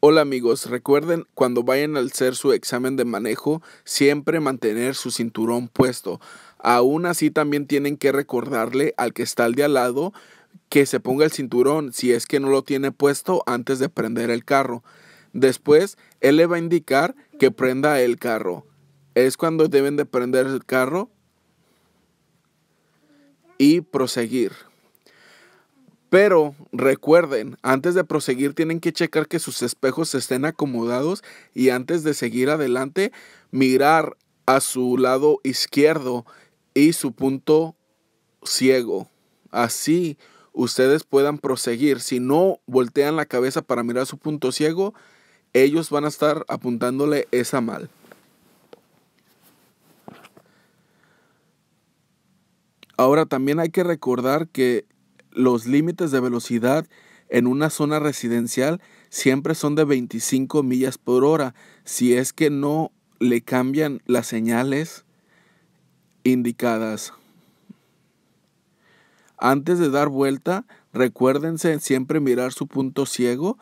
Hola amigos, recuerden cuando vayan a hacer su examen de manejo, siempre mantener su cinturón puesto. Aún así también tienen que recordarle al que está al de al lado que se ponga el cinturón si es que no lo tiene puesto antes de prender el carro. Después, él le va a indicar que prenda el carro. Es cuando deben de prender el carro y proseguir. Pero recuerden, antes de proseguir tienen que checar que sus espejos estén acomodados y antes de seguir adelante mirar a su lado izquierdo y su punto ciego. Así ustedes puedan proseguir. Si no voltean la cabeza para mirar su punto ciego, ellos van a estar apuntándole esa mal. Ahora también hay que recordar que los límites de velocidad en una zona residencial siempre son de 25 millas por hora. Si es que no le cambian las señales indicadas. Antes de dar vuelta, recuérdense siempre mirar su punto ciego,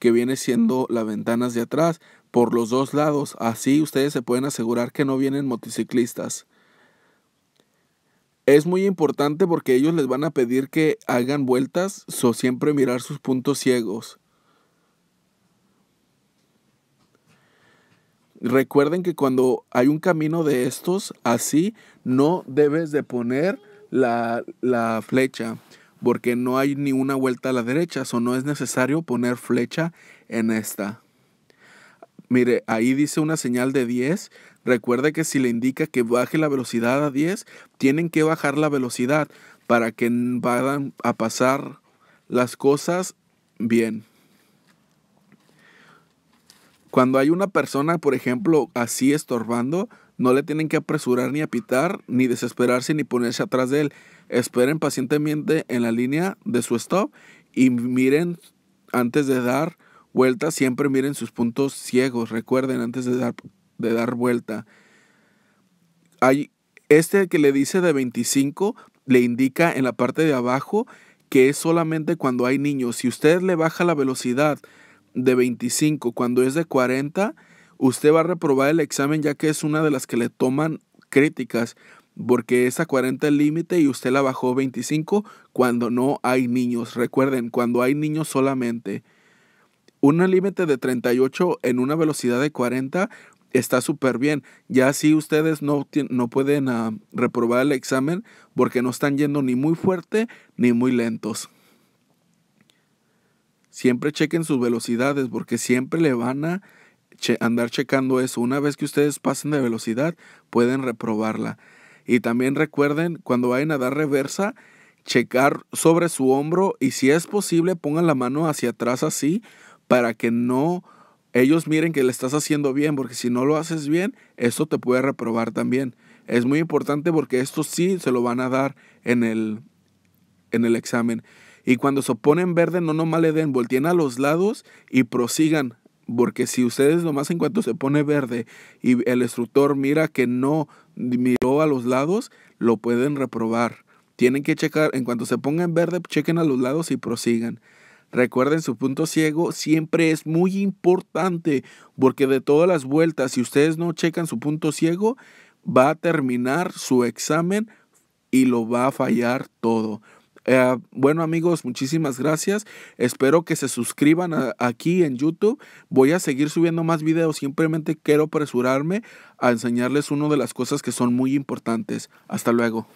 que viene siendo las ventanas de atrás, por los dos lados. Así ustedes se pueden asegurar que no vienen motociclistas. Es muy importante porque ellos les van a pedir que hagan vueltas, o siempre mirar sus puntos ciegos. Recuerden que cuando hay un camino de estos así, no debes de poner la, la flecha, porque no hay ni una vuelta a la derecha, o no es necesario poner flecha en esta. Mire, ahí dice una señal de 10. Recuerde que si le indica que baje la velocidad a 10, tienen que bajar la velocidad para que vayan a pasar las cosas bien. Cuando hay una persona, por ejemplo, así estorbando, no le tienen que apresurar ni apitar, ni desesperarse, ni ponerse atrás de él. Esperen pacientemente en la línea de su stop y miren antes de dar vuelta, siempre miren sus puntos ciegos. Recuerden antes de dar, de dar vuelta. Hay, este que le dice de 25 le indica en la parte de abajo que es solamente cuando hay niños. Si usted le baja la velocidad de 25 cuando es de 40, usted va a reprobar el examen ya que es una de las que le toman críticas porque es a 40 el límite y usted la bajó 25 cuando no hay niños. Recuerden, cuando hay niños solamente un límite de 38 en una velocidad de 40 está súper bien. Ya si ustedes no, no pueden ah, reprobar el examen porque no están yendo ni muy fuerte ni muy lentos. Siempre chequen sus velocidades porque siempre le van a andar checando eso. Una vez que ustedes pasen de velocidad, pueden reprobarla. Y también recuerden, cuando vayan a dar reversa, checar sobre su hombro y si es posible, pongan la mano hacia atrás así para que no ellos miren que le estás haciendo bien, porque si no lo haces bien, esto te puede reprobar también. Es muy importante porque esto sí se lo van a dar en el, en el examen. Y cuando se oponen verde, no nomás le den, volteen a los lados y prosigan. Porque si ustedes nomás en cuanto se pone verde y el instructor mira que no miró a los lados, lo pueden reprobar. Tienen que checar, en cuanto se ponga en verde, chequen a los lados y prosigan. Recuerden, su punto ciego siempre es muy importante porque de todas las vueltas, si ustedes no checan su punto ciego, va a terminar su examen y lo va a fallar todo. Eh, bueno amigos, muchísimas gracias. Espero que se suscriban aquí en YouTube. Voy a seguir subiendo más videos. Simplemente quiero apresurarme a enseñarles una de las cosas que son muy importantes. Hasta luego.